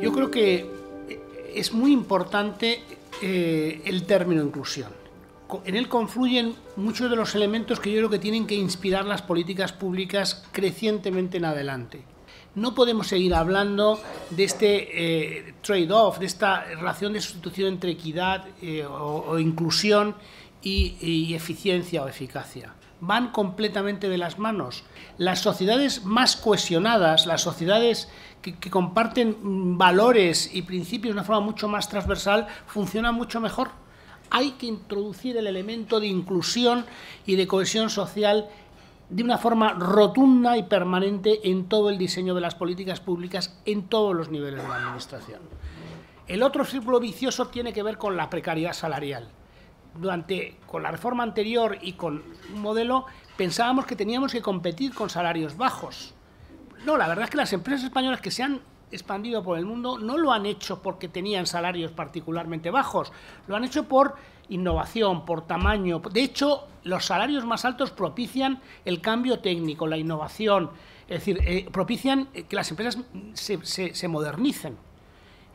Yo creo que es muy importante eh, el término inclusión. En él confluyen muchos de los elementos que yo creo que tienen que inspirar las políticas públicas crecientemente en adelante. No podemos seguir hablando de este eh, trade-off, de esta relación de sustitución entre equidad eh, o, inclusión y eficiencia o eficacia van completamente de las manos. Las sociedades más cohesionadas, las sociedades que, comparten valores y principios de una forma mucho más transversal, funcionan mucho mejor. Hay que introducir el elemento de inclusión y de cohesión social de una forma rotunda y permanente en todo el diseño de las políticas públicas en todos los niveles de la Administración. El otro círculo vicioso tiene que ver con la precariedad salarial durante, con la reforma anterior y con un modelo, pensábamos que teníamos que competir con salarios bajos. No, la verdad es que las empresas españolas que se han expandido por el mundo no lo han hecho porque tenían salarios particularmente bajos, lo han hecho por innovación, por tamaño. De hecho, los salarios más altos propician el cambio técnico, la innovación, es decir, eh, propician que las empresas se, se modernicen.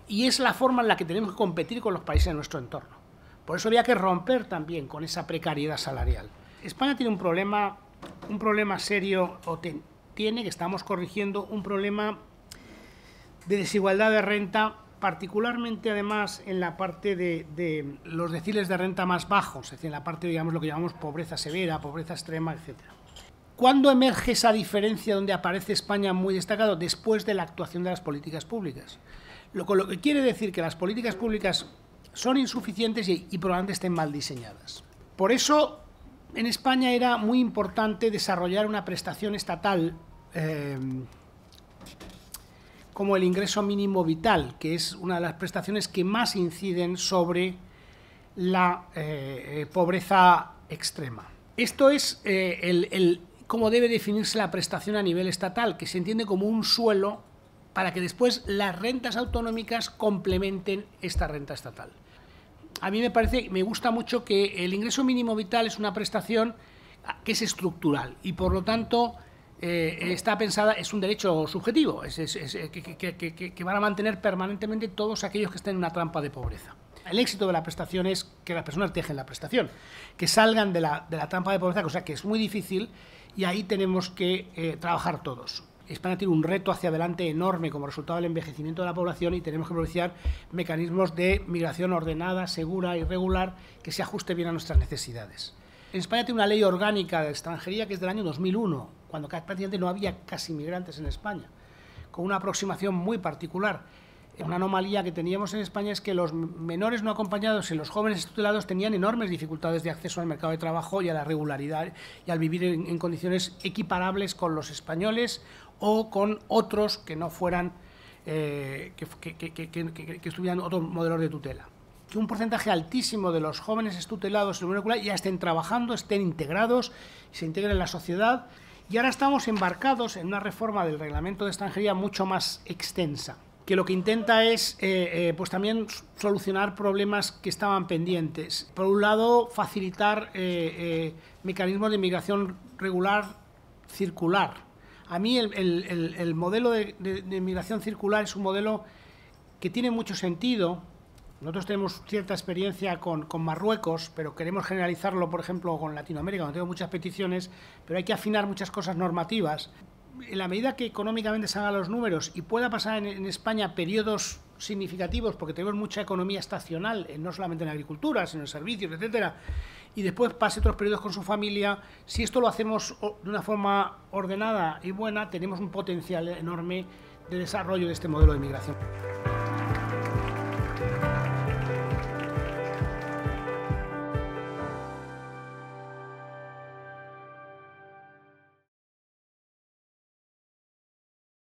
Y es la forma en la que tenemos que competir con los países de nuestro entorno. Por eso había que romper también con esa precariedad salarial. España tiene un problema, un problema serio, o tiene, que estamos corrigiendo, un problema de desigualdad de renta, particularmente además en la parte de, los deciles de renta más bajos, es decir, en la parte, digamos, lo que llamamos pobreza severa, pobreza extrema, etc. ¿Cuándo emerge esa diferencia donde aparece España muy destacado? Después de la actuación de las políticas públicas. Lo, lo que quiere decir que las políticas públicas son insuficientes y, probablemente estén mal diseñadas. Por eso, en España era muy importante desarrollar una prestación estatal eh, como el ingreso mínimo vital, que es una de las prestaciones que más inciden sobre la eh, pobreza extrema. Esto es eh, el, cómo debe definirse la prestación a nivel estatal, que se entiende como un suelo para que después las rentas autonómicas complementen esta renta estatal a mí me parece, me gusta mucho que el ingreso mínimo vital es una prestación que es estructural y por lo tanto eh, está pensada, es un derecho subjetivo, es, que, van a mantener permanentemente todos aquellos que estén en una trampa de pobreza. El éxito de la prestación es que las personas dejen la prestación, que salgan de la, trampa de pobreza, cosa que es muy difícil y ahí tenemos que eh, trabajar todos. España tiene un reto hacia adelante enorme como resultado del envejecimiento de la población y tenemos que propiciar mecanismos de migración ordenada, segura y regular que se ajuste bien a nuestras necesidades. En España tiene una ley orgánica de extranjería que es del año 2001, cuando prácticamente no había casi migrantes en España, con una aproximación muy particular. Una anomalía que teníamos en España es que los menores no acompañados y los jóvenes tutelados tenían enormes dificultades de acceso al mercado de trabajo y a la regularidad y al vivir en, condiciones equiparables con los españoles o con otros que no fueran, eh, que, que, estuvieran otros modelos de tutela. Que un porcentaje altísimo de los jóvenes estutelados en la ya estén trabajando, estén integrados, se integren en la sociedad. Y ahora estamos embarcados en una reforma del reglamento de extranjería mucho más extensa que lo que intenta es eh, eh, pues también solucionar problemas que estaban pendientes. Por un lado, facilitar mecanismos de inmigración regular circular, a mí el, modelo de, inmigración circular es un modelo que tiene mucho sentido. Nosotros tenemos cierta experiencia con, Marruecos, pero queremos generalizarlo, por ejemplo, con Latinoamérica, donde tengo muchas peticiones, pero hay que afinar muchas cosas normativas. En la medida que económicamente se los números y pueda pasar en, en España periodos significativos, porque tenemos mucha economía estacional, no solamente en agricultura, sino en servicios, etcétera, y después pase otros periodos con su familia, si esto lo hacemos de una forma ordenada y buena, tenemos un potencial enorme de desarrollo de este modelo de migración.